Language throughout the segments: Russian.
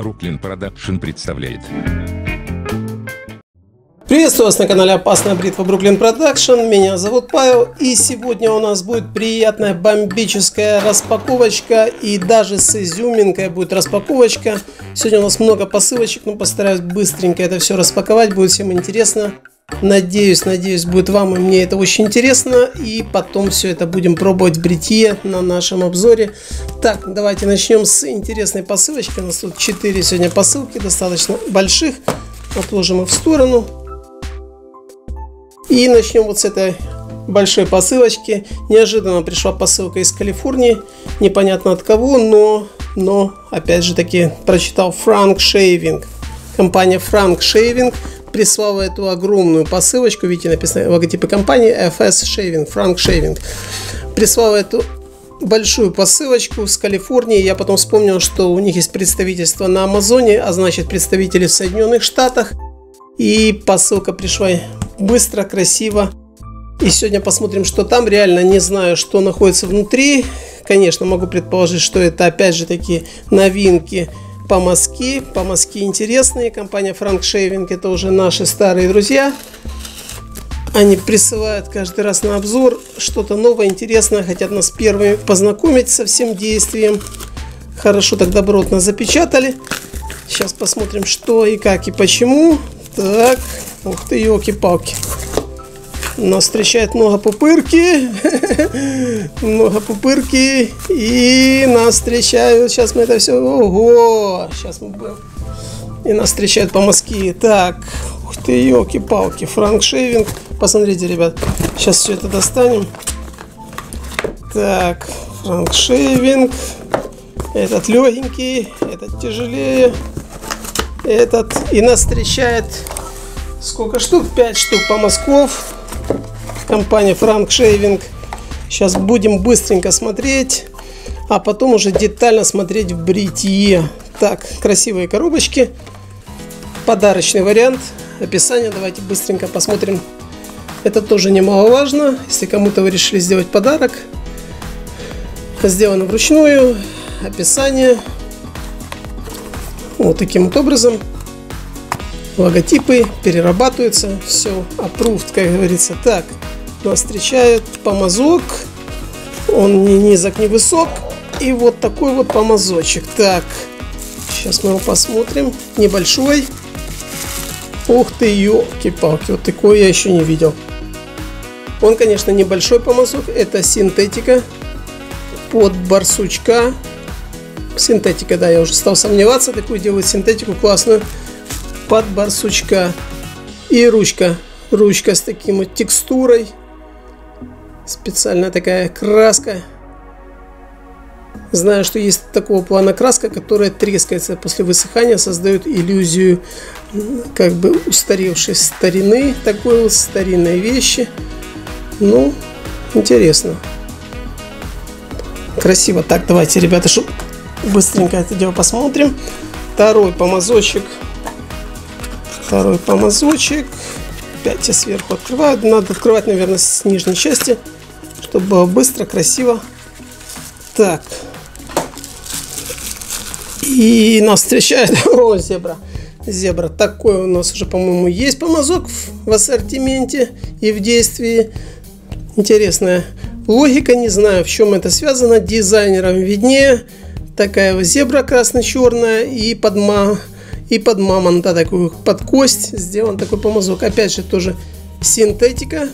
Brooklyn Production представляет. Приветствую вас на канале Опасная бритва Brooklyn Production. Меня зовут Павел. И сегодня у нас будет приятная бомбическая распаковочка. И даже с изюминкой будет распаковочка. Сегодня у нас много посылочек, но постараюсь быстренько это все распаковать. Будет всем интересно. Надеюсь, надеюсь, будет вам и мне это очень интересно. И потом все это будем пробовать в бритье на нашем обзоре. Так, давайте начнем с интересной посылочки. У нас тут 4 сегодня посылки, достаточно больших. Отложим их в сторону. И начнем вот с этой большой посылочки. Неожиданно пришла посылка из Калифорнии. Непонятно от кого, но, но опять же таки прочитал Frank Shaving. Компания Frank Shaving прислала эту огромную посылочку. Видите, написано логотипы компании FS Shaving, Frank Shaving. Прислала эту большую посылочку с Калифорнии. Я потом вспомнил, что у них есть представительство на Амазоне, а значит представители в Соединенных Штатах. И посылка пришла быстро, красиво. И сегодня посмотрим, что там. Реально не знаю, что находится внутри. Конечно, могу предположить, что это опять же такие новинки по мазки. По мазки интересные. Компания Frank Shaving это уже наши старые друзья. Они присылают каждый раз на обзор что-то новое, интересное. Хотят нас первыми познакомить со всем действием. Хорошо так добротно запечатали. Сейчас посмотрим, что и как и почему. Так, ух ты, елки-палки. Нас встречает много пупырки. много пупырки. И нас встречают. Сейчас мы это все... Ого! Сейчас мы будем... И нас встречают помазки. Так, ух ты, елки-палки. Frank Shaving. Посмотрите, ребят. Сейчас все это достанем. Так, Frank Shaving. Этот легенький, этот тяжелее этот. И нас встречает сколько штук? 5 штук помазков. Компания Frank Shaving. Сейчас будем быстренько смотреть, а потом уже детально смотреть в бритье. Так, красивые коробочки. Подарочный вариант. Описание давайте быстренько посмотрим. Это тоже немаловажно. Если кому-то вы решили сделать подарок. Сделано вручную. Описание. Вот таким вот образом логотипы перерабатываются, все approved, как говорится. Так, нас встречает помазок, он не низок, не высок, и вот такой вот помазочек. Так, сейчас мы его посмотрим, небольшой. Ух ты, елки-палки, вот такой я еще не видел. Он, конечно, небольшой помазок, это синтетика под барсучка Синтетика, да, я уже стал сомневаться. Такую делают синтетику классную. Под барсучка. И ручка. Ручка с таким вот текстурой. Специальная такая краска. Знаю, что есть такого плана краска, которая трескается после высыхания, создает иллюзию как бы устаревшей старины, такой вот старинной вещи. Ну, интересно. Красиво. Так, давайте, ребята, чтобы быстренько это дело посмотрим. Второй помазочек. Второй помазочек. Опять я сверху открываю. Надо открывать, наверное, с нижней части, чтобы было быстро, красиво. Так. И нас встречает... О, зебра. Зебра. Такой у нас уже, по-моему, есть помазок в ассортименте и в действии. Интересная логика. Не знаю, в чем это связано. Дизайнерам виднее такая зебра красно-черная и под, ма, и под мамонта такую, под кость сделан такой помазок. Опять же тоже синтетика.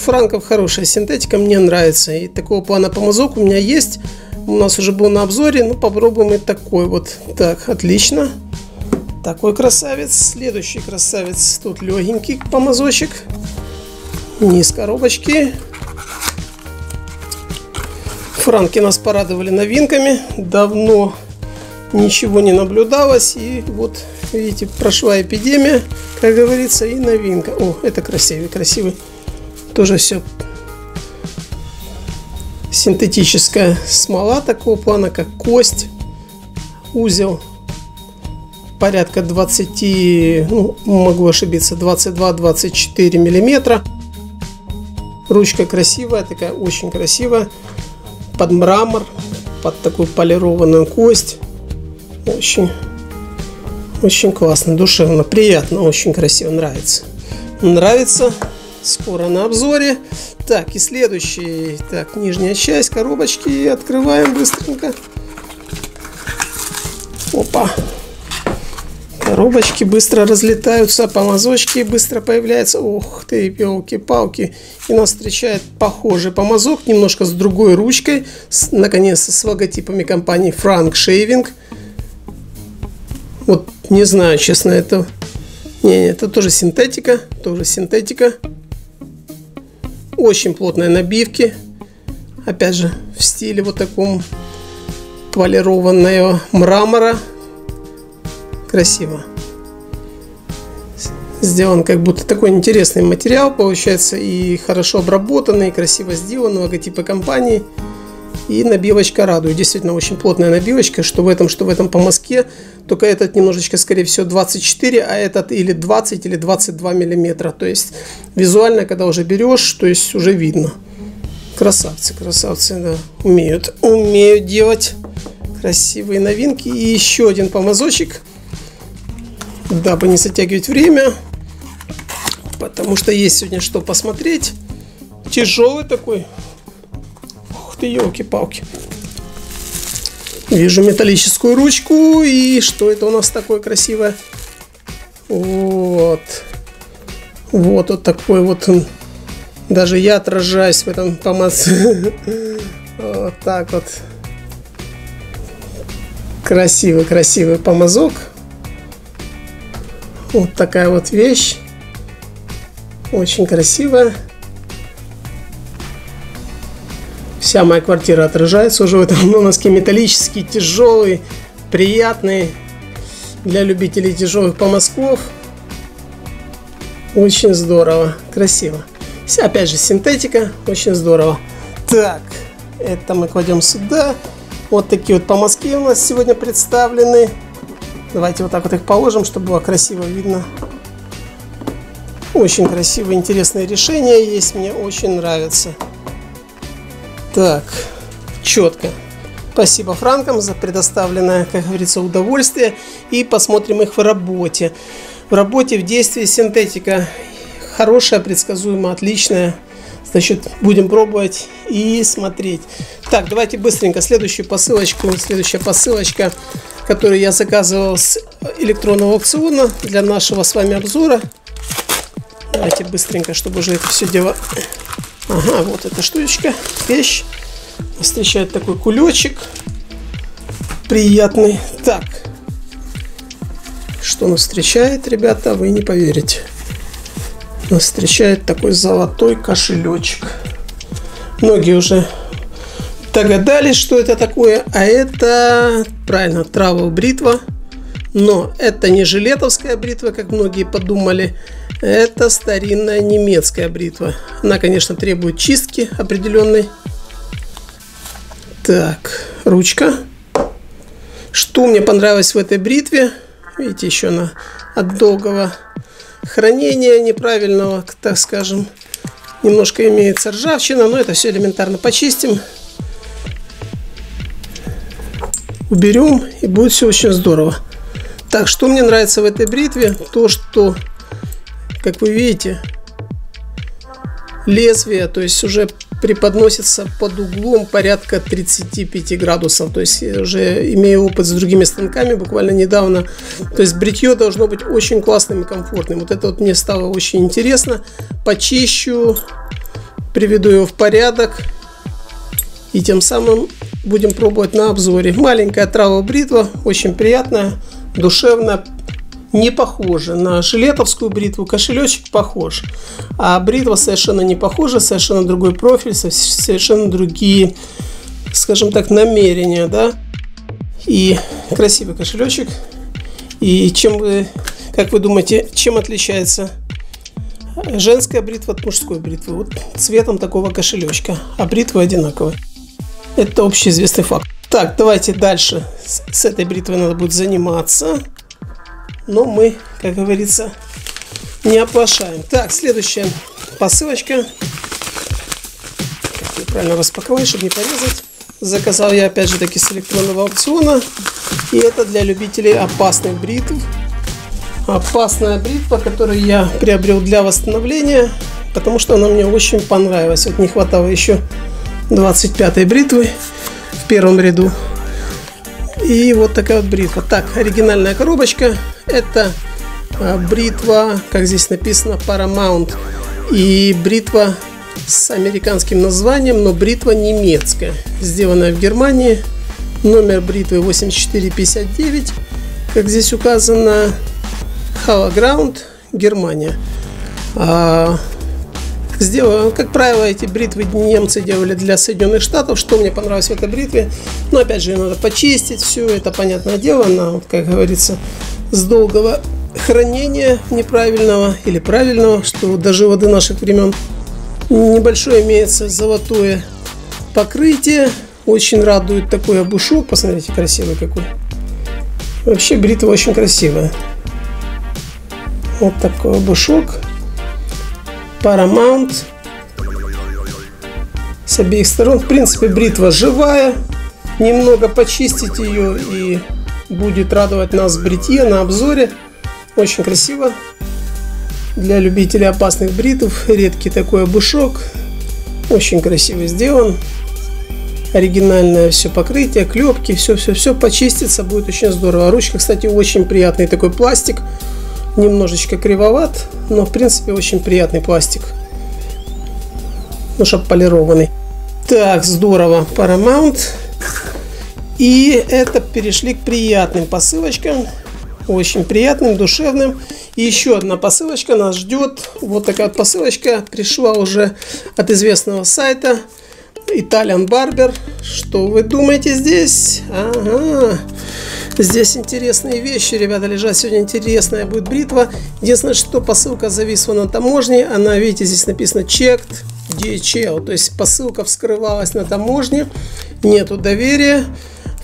Франков хорошая синтетика, мне нравится. И такого плана помазок у меня есть. У нас уже был на обзоре, ну попробуем и такой вот. Так, отлично. Такой красавец. Следующий красавец. Тут легенький помазочек. Низ коробочки. Франки нас порадовали новинками. Давно ничего не наблюдалось. И вот, видите, прошла эпидемия, как говорится, и новинка. О, это красивый, красивый. Тоже все синтетическая смола такого плана, как кость, узел порядка 20, ну, могу ошибиться, 22-24 миллиметра. Ручка красивая, такая очень красивая под мрамор, под такую полированную кость. Очень, очень классно, душевно, приятно, очень красиво, нравится. Нравится. Скоро на обзоре. Так, и следующий. Так, нижняя часть коробочки. Открываем быстренько. Опа. Коробочки быстро разлетаются, помазочки быстро появляются. Ух ты, елки-палки. И нас встречает похожий помазок, немножко с другой ручкой. С, наконец-то с логотипами компании Frank Shaving. Вот не знаю, честно, это... Не, не, это тоже синтетика, тоже синтетика. Очень плотные набивки. Опять же, в стиле вот таком полированного мрамора. Красиво. Сделан как будто такой интересный материал получается и хорошо обработанный, и красиво сделан, логотипы компании. И набивочка радует. Действительно очень плотная набивочка, что в этом, что в этом по Москве. Только этот немножечко, скорее всего, 24, а этот или 20, или 22 миллиметра. То есть визуально, когда уже берешь, то есть уже видно. Красавцы, красавцы, да. Умеют, умеют делать красивые новинки. И еще один помазочек, дабы не затягивать время. Потому что есть сегодня что посмотреть. Тяжелый такой ты, елки-палки. Вижу металлическую ручку. И что это у нас такое красивое? Вот. Вот вот такой вот. Даже я отражаюсь в этом помаде. Вот так вот. Красивый, красивый помазок. Вот такая вот вещь. Очень красивая. Вся моя квартира отражается уже в этом носке металлический, тяжелый, приятный для любителей тяжелых помазков. Очень здорово, красиво. Опять же, синтетика, очень здорово. Так, это мы кладем сюда. Вот такие вот помазки у нас сегодня представлены. Давайте вот так вот их положим, чтобы было красиво видно. Очень красивое, интересное решение есть, мне очень нравится. Так, четко. Спасибо Франкам за предоставленное, как говорится, удовольствие. И посмотрим их в работе. В работе, в действии синтетика хорошая, предсказуемая, отличная. Значит, будем пробовать и смотреть. Так, давайте быстренько следующую посылочку. Следующая посылочка, которую я заказывал с электронного аукциона для нашего с вами обзора. Давайте быстренько, чтобы уже это все дело Ага, вот эта штучка, вещь. Встречает такой кулечек. Приятный. Так. Что нас встречает, ребята, вы не поверите. Нас встречает такой золотой кошелечек. Многие уже догадались, что это такое. А это, правильно, travel бритва. Но это не жилетовская бритва, как многие подумали. Это старинная немецкая бритва. Она, конечно, требует чистки определенной. Так, ручка. Что мне понравилось в этой бритве? Видите, еще она от долгого хранения неправильного, так скажем. Немножко имеется ржавчина, но это все элементарно почистим. Уберем, и будет все очень здорово. Так, что мне нравится в этой бритве? То, что как вы видите, лезвие, то есть уже преподносится под углом порядка 35 градусов. То есть уже имею опыт с другими станками буквально недавно. То есть бритье должно быть очень классным и комфортным. Вот это вот мне стало очень интересно. Почищу, приведу его в порядок. И тем самым будем пробовать на обзоре. Маленькая трава бритва, очень приятная, душевная, не похожа на жилетовскую бритву, кошелечек похож, а бритва совершенно не похожа, совершенно другой профиль, совершенно другие, скажем так, намерения, да, и красивый кошелечек. И чем вы, как вы думаете, чем отличается женская бритва от мужской бритвы? Вот цветом такого кошелечка, а бритвы одинаковые. Это общеизвестный факт. Так, давайте дальше. С этой бритвой надо будет заниматься но мы, как говорится, не оплошаем. Так, следующая посылочка. Как правильно распаковать, чтобы не порезать. Заказал я опять же таки с электронного аукциона. И это для любителей опасных бритв. Опасная бритва, которую я приобрел для восстановления, потому что она мне очень понравилась. Вот не хватало еще 25 бритвы в первом ряду. И вот такая вот бритва. Так, оригинальная коробочка. Это а, бритва, как здесь написано, Paramount. И бритва с американским названием, но бритва немецкая, сделанная в Германии. Номер бритвы 8459, как здесь указано, Hologround, Германия. А, сделано, как правило, эти бритвы немцы делали для Соединенных Штатов. Что мне понравилось в этой бритве? Ну, опять же, ее надо почистить, все это, понятное дело, она, как говорится, с долгого хранения неправильного или правильного, что даже воды наших времен Небольшое имеется золотое покрытие. Очень радует такой обушок. Посмотрите, красивый какой. Вообще бритва очень красивая. Вот такой обушок. Paramount. С обеих сторон. В принципе, бритва живая. Немного почистить ее и будет радовать нас бритье на обзоре. Очень красиво. Для любителей опасных бритв редкий такой обушок. Очень красиво сделан. Оригинальное все покрытие, клепки, все-все-все почистится, будет очень здорово. Ручка, кстати, очень приятный такой пластик. Немножечко кривоват, но в принципе очень приятный пластик. Ну, чтобы полированный. Так, здорово. Paramount. И это перешли к приятным посылочкам. Очень приятным, душевным. И еще одна посылочка нас ждет. Вот такая вот посылочка пришла уже от известного сайта Italian Barber. Что вы думаете здесь? Ага. Здесь интересные вещи, ребята, лежат. Сегодня интересная будет бритва. Единственное, что посылка зависла на таможне. Она, видите, здесь написано checked DHL. То есть посылка вскрывалась на таможне. Нету доверия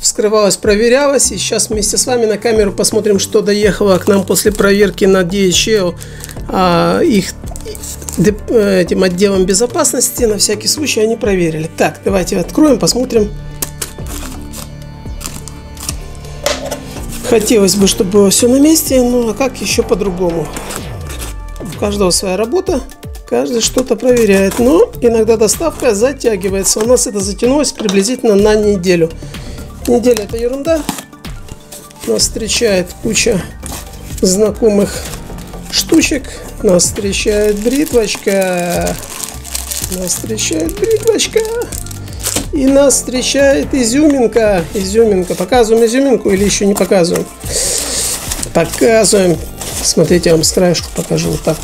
вскрывалась, проверялась. И сейчас вместе с вами на камеру посмотрим, что доехало к нам после проверки на DHL а, их этим отделом безопасности. На всякий случай они проверили. Так, давайте откроем, посмотрим. Хотелось бы, чтобы было все на месте, ну а как еще по-другому? У каждого своя работа, каждый что-то проверяет. Но иногда доставка затягивается. У нас это затянулось приблизительно на неделю. Неделя это ерунда. Нас встречает куча знакомых штучек. Нас встречает бритвочка. Нас встречает бритвочка. И нас встречает изюминка. Изюминка. Показываем изюминку или еще не показываем? Показываем. Смотрите, я вам с краешку покажу. Вот так.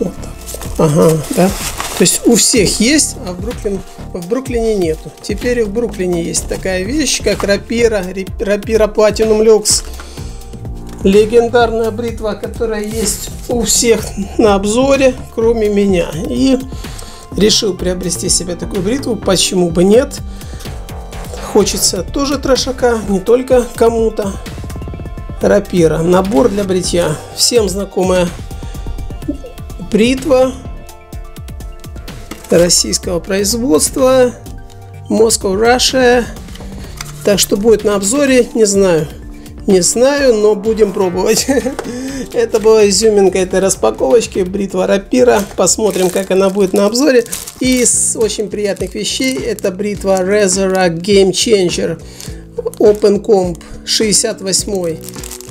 Вот так. Ага, да. То есть у всех есть, а в Бруклин в Бруклине нету. Теперь в Бруклине есть такая вещь, как рапира, рапира Platinum Lux. Легендарная бритва, которая есть у всех на обзоре, кроме меня. И решил приобрести себе такую бритву, почему бы нет. Хочется тоже трешака, не только кому-то. Рапира, набор для бритья. Всем знакомая бритва российского производства. Moscow, Russia. Так что будет на обзоре, не знаю. Не знаю, но будем пробовать. Это была изюминка этой распаковочки, бритва рапира. Посмотрим, как она будет на обзоре. И из очень приятных вещей, это бритва Rezorac Game Changer Open Comp 68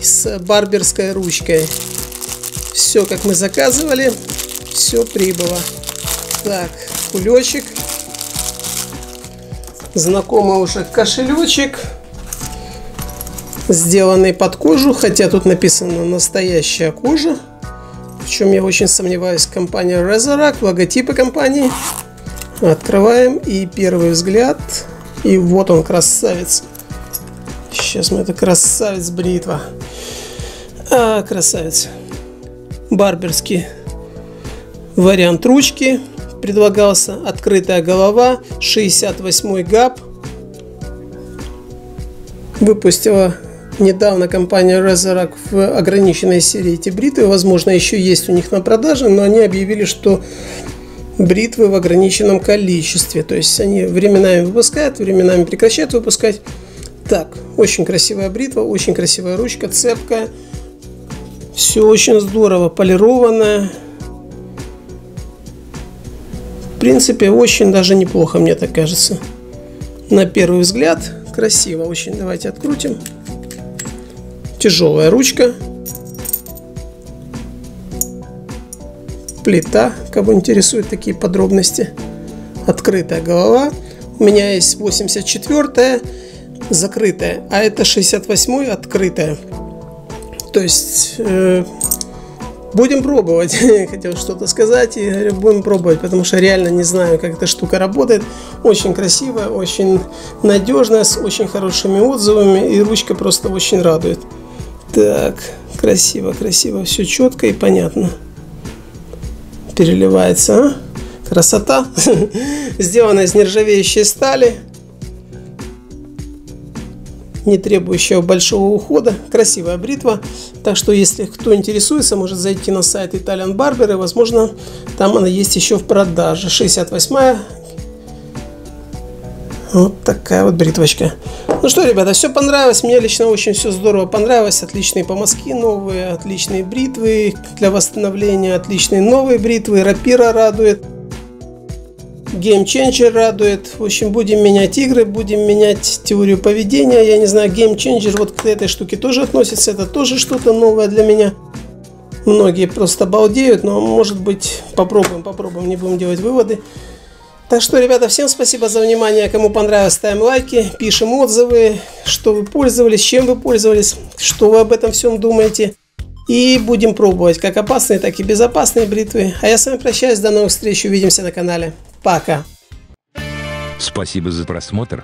с барберской ручкой. Все, как мы заказывали, все прибыло. Так, кулечек. Знакомый уже кошелечек. Сделанный под кожу, хотя тут написано настоящая кожа. В чем я очень сомневаюсь. Компания Rezorac, логотипы компании. Открываем и первый взгляд. И вот он, красавец. Сейчас мы это красавец бритва. А, красавец. Барберский вариант ручки предлагался открытая голова, 68 ГАП. Выпустила недавно компания Rezorac в ограниченной серии эти бритвы. Возможно, еще есть у них на продаже, но они объявили, что бритвы в ограниченном количестве. То есть они временами выпускают, временами прекращают выпускать. Так, очень красивая бритва, очень красивая ручка, цепка. Все очень здорово, полированная. Принципе, очень даже неплохо, мне так кажется. На первый взгляд красиво очень. Давайте открутим. Тяжелая ручка. Плита, кого интересуют такие подробности. Открытая голова. У меня есть 84 закрытая, а это 68 открытая. То есть э, будем пробовать. Хотел что-то сказать и говорю, будем пробовать, потому что реально не знаю, как эта штука работает. Очень красивая, очень надежная, с очень хорошими отзывами и ручка просто очень радует. Так, красиво, красиво, все четко и понятно. Переливается, а? Красота. Сделана из нержавеющей стали. Не требующая большого ухода. Красивая бритва. Так что, если кто интересуется, может зайти на сайт Italian Barber. И, возможно, там она есть еще в продаже. 68 вот такая вот бритвочка. Ну что, ребята, все понравилось. Мне лично очень все здорово понравилось. Отличные помазки новые, отличные бритвы для восстановления, отличные новые бритвы. Рапира радует. Changer радует. В общем, будем менять игры, будем менять теорию поведения. Я не знаю, Changer вот к этой штуке тоже относится. Это тоже что-то новое для меня. Многие просто балдеют, но может быть попробуем, попробуем, не будем делать выводы. Так что, ребята, всем спасибо за внимание. Кому понравилось, ставим лайки, пишем отзывы, что вы пользовались, чем вы пользовались, что вы об этом всем думаете. И будем пробовать как опасные, так и безопасные бритвы. А я с вами прощаюсь, до новых встреч, увидимся на канале. Пока. Спасибо за просмотр.